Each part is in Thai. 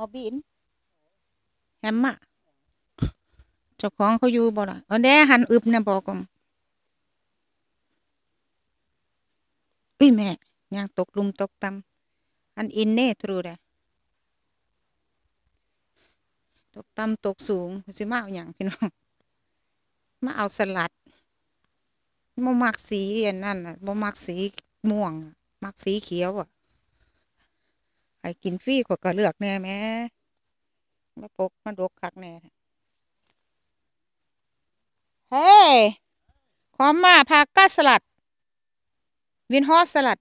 อบินแฮมอะเจ้าของเขาอยู่บ่ล่ะเอาแด้หันอึบนะบอกก่อนอุ้ยแม่ย่างตกลุมตกตำอันอินเน่ทรูเด้ตกต่ำตกสูงสิมาเอาอย่างพี่น้องมาเอาสลัดบ่มักสีอันนั้นน่ะบ่มักสีม่วงมักสีเขียวอะ ให้กินฟรีข้อยก็เลือกแน่แม่มาปกมาดกคักแน่เฮ้ยขอมาพาก้าสลัด วินฮอสสลัด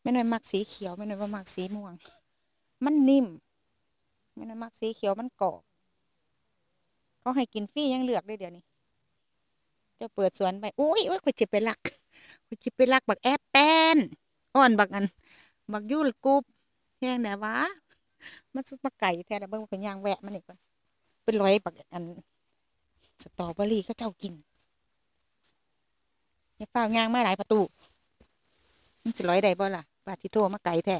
ไม่น้อยมักสีเขียว ไม่น้อยว่ามักสีม่วง มันนิ่ม ไม่น้อยมักสีเขียวมันกรอบ เขาให้กินฟรียังเลือกได้เดี๋ยวนี้ เจะเปิดสวนไปอุ้ยอุ้ยคุจะไปลักคุจะไปลักบักแอปแป้นอ่อนบักอัน บักยูลกุบแห้งไหนวะมันสุดมาไก่แท้แล้วเบิ่งเป็นยางแวะมันนี่ก่อนเป็นร้อยบักอันสตรอเบอรี่ก็เจ้ากินอย่าเฝ้ายางมาหลายประตูมันสิร้อยได้บ่ล่ะบาที่โทมาไกลแท้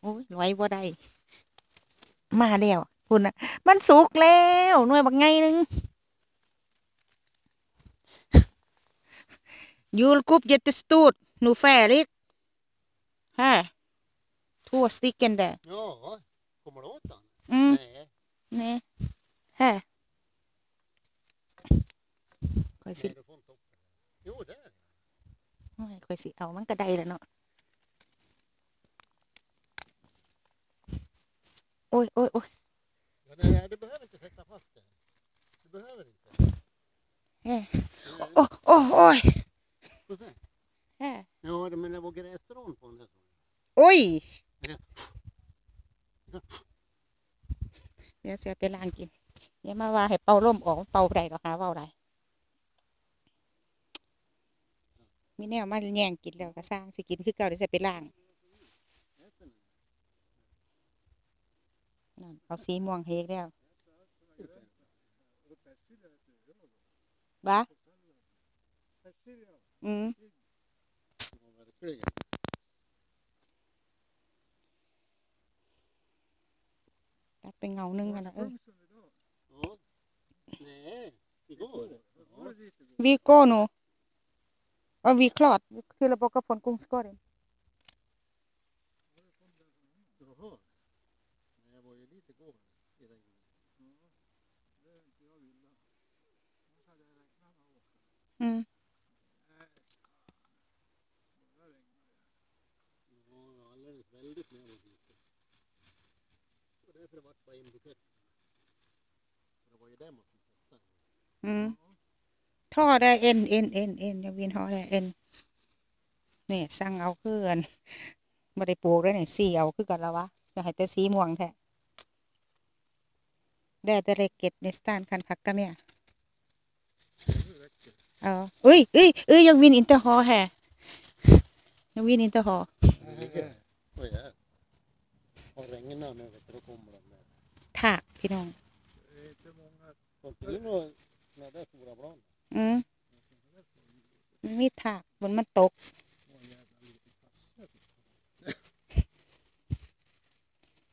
โอ้ยร้อยบ่ได้มาแล้วคุณน่ะ มันสุกแล้วหน่วยบักไงนึง ยูลกุบเยตสตูดนูแฟริกฮะทั่วสติกเกนเด Ja, kommer du åt den? อืม Nej. นี่ฮะคอยสิ Nej, du får inte upp den. Jo, där. โอ้ยคอยสิเอามันก็ได้แหล้วเนาะโอ้ยโอ้ยโอ้ย Ja, nej, du behöver inte sätta fast den. Du behöver inte. เฮ้ย Nej, โอ้โอ้โอ้ย får se. เฮ้ย Ja, det- men det var grässtrån på den där. โอ้ย Ja. เดี๋ยวเสียไปล้างกินอย่ามาว่าให้เป่าล่มออกเป่าได้หรอกหาเว่าได้มีแนวมาแย่งกินแล้วก็สร้างสิกินคือเก่าเดี๋ยวเสียไปล้างนั่นเอาสีม่วงเฮกแล้วบ้าอืม Ja, verkligen. ตัดไปเงาหนึงกันนะเออ Ja. Nej, igår. Ja. วีโก้หนูเอาวีคลอดคือระบบกระฝนกุ้งสกอร์เอง Jaha. Nej, jag var ju lite igår i regnet. อืม Ja, alldeles väldigt när jag var ute. Och därför det vart bara in bukett. För det var ju där man skulle sätta den. อืมท่อได้เอ็นเอ็นเอ็นเอ็นอยาวินท่อได้เอ็นเนี่ยสั่งเอาเพื่อนม่ได้ปลูกได้เนี่ยสีเอาคือกันแล้ววะจะให้แต่สีม่วงแท้ได้แต่เล็กเก็ดในสถานคันพักกะเมียเอออุ้ยอุ้ยอุ้ยยังวินอินเตอร์ฮอแฮยังวินอินเตอร์ฮอ พี่น้อง Får inte in några såna där stora blad. อืมมันมีถากบนมันตก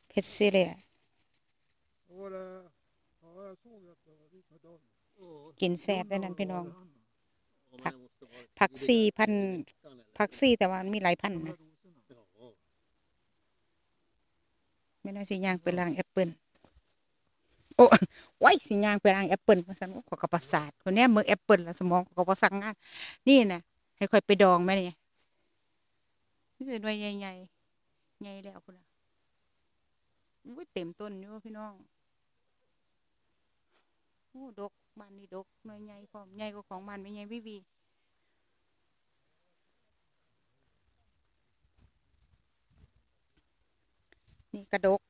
เพชรซีเรีย Var det, ja, jag såg att det var likadant. Ja, กินแซ่บได้นั่นพี่น้อง men det måste vara ผักสี่พัน veckan eller- ผักซี่แต่ว่ามันมีหลายพันธุ์นะ Ja, ไม่น่าสิย่างไปล้างแอปเปิล โอ้ไว้สิยางไปล้างแอปเปิลมาสั่นโอ้ขอกับประสาทคนนี้มือแอปเปิลแล้วสมองเขาก็บ่สั่งงานนี่นะให้ค่อยไปดองแม่นี่นี่สิหน่วยใหญ่ๆใหญ่แล้วพุ่นน่ะอุ้ยเต็มต้นอยู่พี่น้องโอ้ดกบ้านนี้ดกหน่วยใหญ่พร้อมใหญ่กว่าของบ้านไม่ใหญ่วิวีนี่กระดก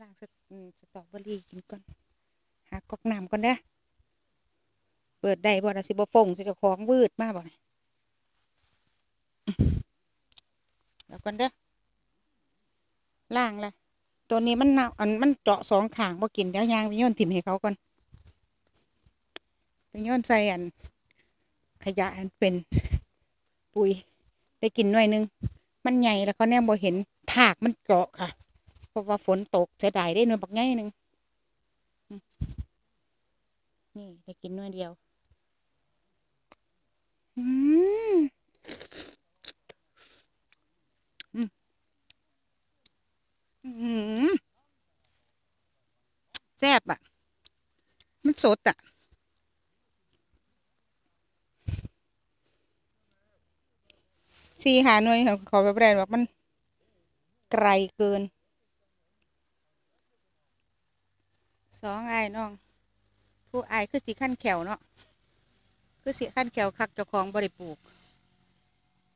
ล้างสตอืมสตรอเบอรี่กินก่อน หากอกน้ำก่อนเด้อเปิดได้บ่ละสิบ่ฟงสิเจ้าของวืดมากบ่เนี่ยแล้วก่อนเด้อล้างละตัวนี้มันเน่าอันมันเจาะสองขางบ่กินเดี๋ยวยางไปโยนถิ่มให้เขาก่อนไปโยนใส่อัน ขยะอันเป็นปุ๋ยได้กินหน่วยนึง มันใหญ่แล้วเขาแนมบ่เห็นถากมันเจาะค่ะ ราะว่าฝนตกเสียดายได้หน่วยบักใหญ่หนึ่งนี่ได้กินหน่วยเดียวอืมอืมอืมแซ่บอะ มันสดอะสี่หาหน่วยขอแบรนด์ว่ามันไกลเกิน สองไอ้น้อง ผู้ไอายคือสีขั้นแขวเนาะคือสีขั้นแขวคักเจ้าของบริปลูก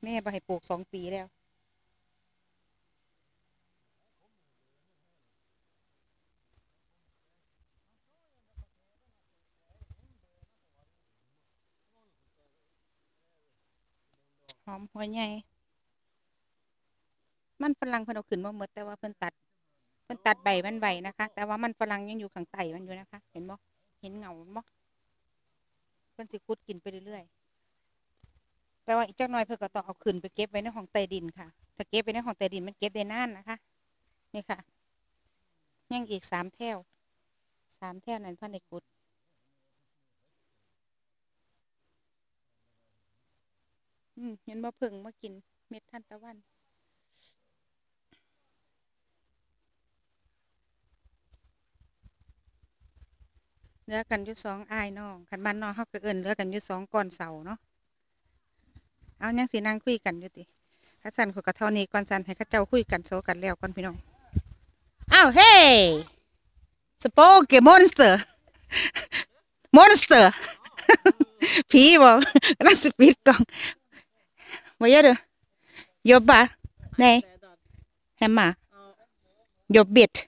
แม่บให้ปลูกสองปีแล้วหอมหัวใหญ่มันฝรั่งเพิ่นเอาขึ้นมาหมดแต่ว่าเพิ่นตัด เพิ่นตัดใบมันใบนะคะ แต่ว่ามันฝรั่งยังอยู่ข้างใต้มันอยู่นะคะ เห็นบ่เห็นเงาบ่เพิ่นสิขุดกินไปเรื่อยๆแต่ว่าอีกจักหน่อยเพิ่นก็ต้องเอาขึ้นไปเก็บไว้ในห้องใต้ดินค่ะ ถ้าเก็บไว้ในห้องใต้ดินมันเก็บได้นานนะคะ นี่ค่ะ ยังอีกสามแถวสามแถวนั้นพิ่นได้ขุดอืมเห็นบ่เพิ่งมากินเม็ดทานตะวัน เหลือกันอยู่สองอ้ายน้องคันบ้านน้องเฮาก็เอิ้นเหลือกันอยู่สองก้อนเสาเนาะเอายังสินั่งคุยกันอยู่ติถ้าสันขอยก็เท่านี้ก่อนสันให้เขาเจ้าคุยกันโซกันแล้วก่อนพี่น้องอ้าวเฮ้สโปเกมอนสเตอร์มอนสเตอร์ผีบอกกำลังสปีดกล่อง Vad gör du? Jobba? Nej. Hemma? Jobbigt.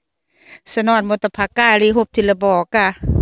Snart måste packa allihop tillbaka. Snö kommer sen. Eller hur? Gillar du snö? Nej. Gör du det? Nej. Nej. Men det är snart. Ja. บอกะ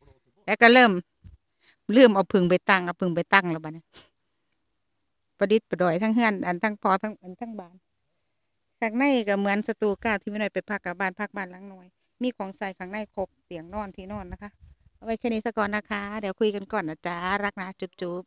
แล้วก็เริ่ม เริ่มเอาพึ่งไปตั้งเอาพึ่งไปตั้งแล้วบ้านี้ประดิษฐ์ประดอยทั้งเฮือนอันทั้งพอทั้งอันทั้งบ้านข้างในก็เหมือนสตูก้าที่ไม่หน่อยไปพักกับบ้านพักบ้านหลังน้อย มีของใส่ข้างในครบเตียงนอนที่นอนนะคะ เอาไว้แค่นี้ซะก่อนนะคะ เดี๋ยวคุยกันก่อนนะจ๊ะรักนะจุ๊บจุ๊บ